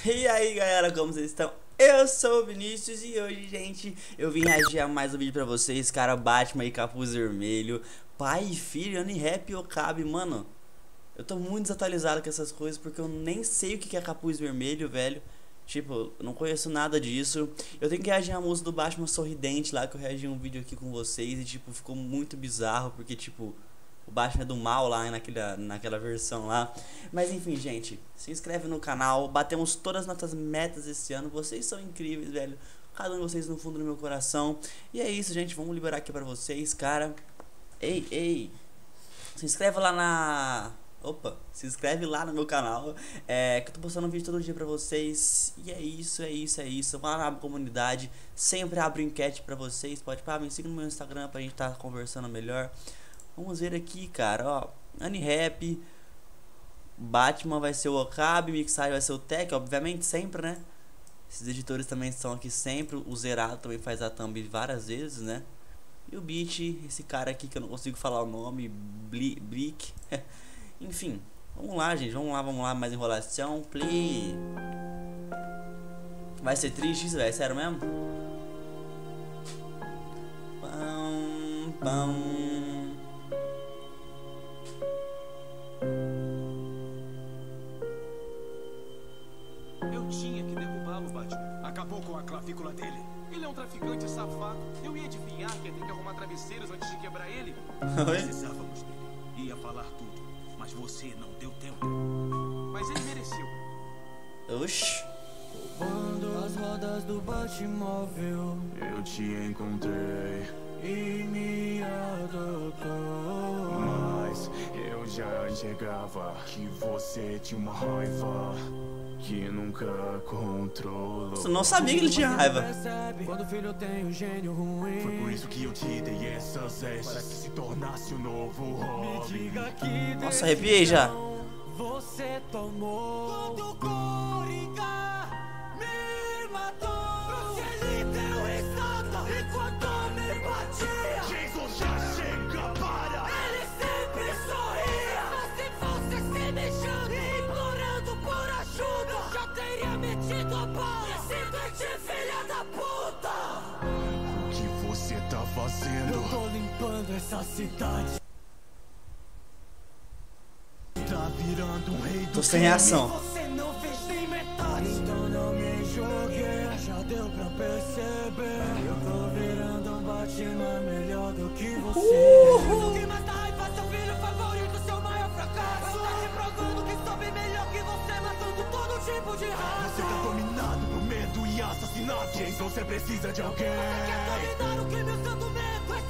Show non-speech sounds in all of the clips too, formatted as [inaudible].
[laughs] E aí galera, como vocês estão? Eu sou o Vinícius e hoje, gente, eu vim reagir a mais um vídeo pra vocês, cara, Batman e Capuz Vermelho, pai e filho, Unirap e Okabe, mano, eu tô muito desatualizado com essas coisas porque eu nem sei o que é Capuz Vermelho, velho, tipo, eu não conheço nada disso, eu tenho que reagir a música do Batman Sorridente lá, que eu reagi um vídeo aqui com vocês e, tipo, ficou muito bizarro, porque, tipo, o Batman é do mal lá naquela, naquela versão lá. Mas enfim, gente, se inscreve no canal. Batemos todas as nossas metas esse ano. Vocês são incríveis, velho. Cada um de vocês no fundo do meu coração. E é isso, gente. Vamos liberar aqui pra vocês, cara. Ei, ei. Se inscreve lá na. Opa, se inscreve lá no meu canal. É, que eu tô postando um vídeo todo dia pra vocês. E é isso, é isso, é isso. Vá lá na comunidade. Sempre abro enquete pra vocês. Pode pá, me siga no meu Instagram pra gente estar tá conversando melhor. Vamos ver aqui, cara, ó. Rap, Batman vai ser o Okabe, Mixai vai ser o Tech, obviamente, sempre, né? Esses editores também estão aqui sempre. O Zerado também faz a thumb várias vezes, né? E o Beat, esse cara aqui que eu não consigo falar o nome, Brick. [laughs] Enfim, vamos lá, gente. Vamos lá, vamos lá. Mais enrolação. Play. Vai ser triste isso, velho? Sério mesmo? Pão, pão. Ele é um traficante safado. Eu ia adivinhar que ia ter que arrumar travesseiros antes de quebrar ele. Precisávamos dele. Ia falar tudo. Mas você não deu tempo. Mas ele mereceu. Oxi. Quando as rodas do Batmóvel Eu te encontrei e me adotou Mas eu já enxergava que você tinha uma raiva que nunca controlou. Você não sabia que ele tinha raiva. Quando filho tem um gênio ruim. Foi por isso que eu te dei essas vestes para que se tornasse o novo hobby. Nossa, arrepiei já. Você tomou quando Coringa fazendo? Eu tô limpando essa cidade. Tá virando um rei Tô sem reação. Você não fez nem metade. Então não me joguei. Já deu pra perceber. Eu tô virando um Batman melhor do que você. Uhul. O que mais raiva, seu filho favorito, seu maior fracasso. Tá que melhor que você, matando todo tipo de raça. Você tá dominado por medo e assassinato. Jason, você precisa de alguém. Você quer dominar o que meu santo medo.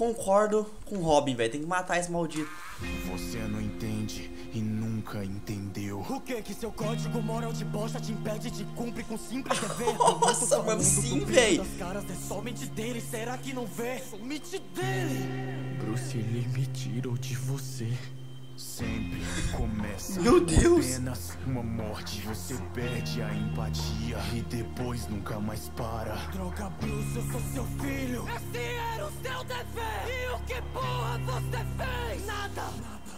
Concordo com o Robin, velho. Tem que matar esse maldito. Você não entende e nunca entendeu. O que que seu código moral de bosta te impede de cumprir com simples [laughs] dever? Nossa, mano, sim, caras é somente dele, será que não vê? Somente dele. Bruce, ele me tirou de você. Sempre começa Meu com Deus. apenas uma morte. Você perde a empatia e depois nunca mais para. Droga, Bruce, eu sou seu filho. Esse era o seu dever. E o que porra você fez? Nada,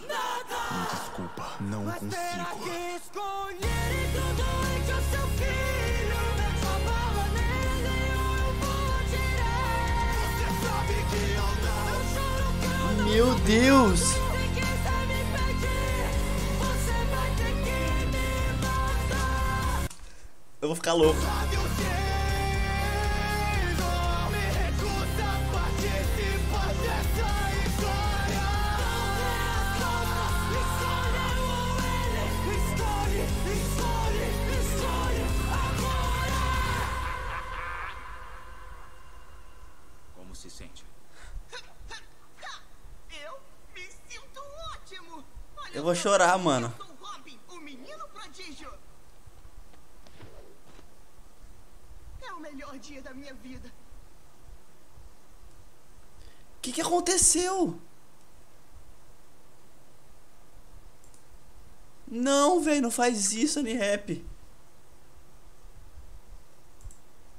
nada. Me desculpa, não Mas consigo. Terá que escolher entre o doente ou seu filho. Só bala nele eu vou atirar. Você sabe que eu não. Eu juro que eu não. Meu Deus. Eu vou ficar louco. Como se sente? Eu me sinto ótimo. Eu vou chorar, mano. Melhor dia da minha vida. O que, que aconteceu? Não, velho, não faz isso, Rap.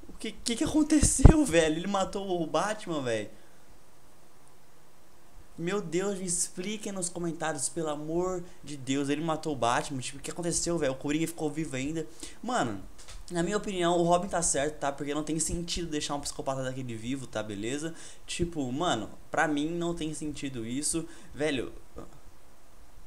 O que, que que aconteceu, [laughs] velho? Ele matou o Batman, velho. Meu Deus, me expliquem nos comentários, pelo amor de Deus. Ele matou o Batman. Tipo, o que aconteceu, velho? O Coringa ficou vivo ainda. Mano, na minha opinião, o Robin tá certo, tá? Porque não tem sentido deixar um psicopata daquele vivo, tá? Beleza? Tipo, mano, pra mim não tem sentido isso. Velho,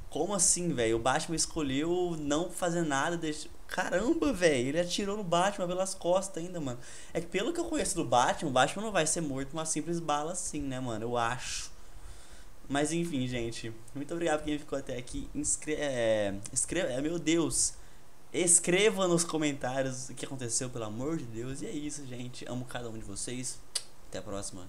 como assim, velho? O Batman escolheu não fazer nada. Deix... Caramba, velho. Ele atirou no Batman pelas costas ainda, mano. É que pelo que eu conheço do Batman, o Batman não vai ser morto com uma simples bala assim, né, mano? Eu acho. Mas enfim, gente. Muito obrigado por quem ficou até aqui. Inscreva. É. É, meu Deus. Escreva nos comentários o que aconteceu, pelo amor de Deus. E é isso, gente. Amo cada um de vocês. Até a próxima.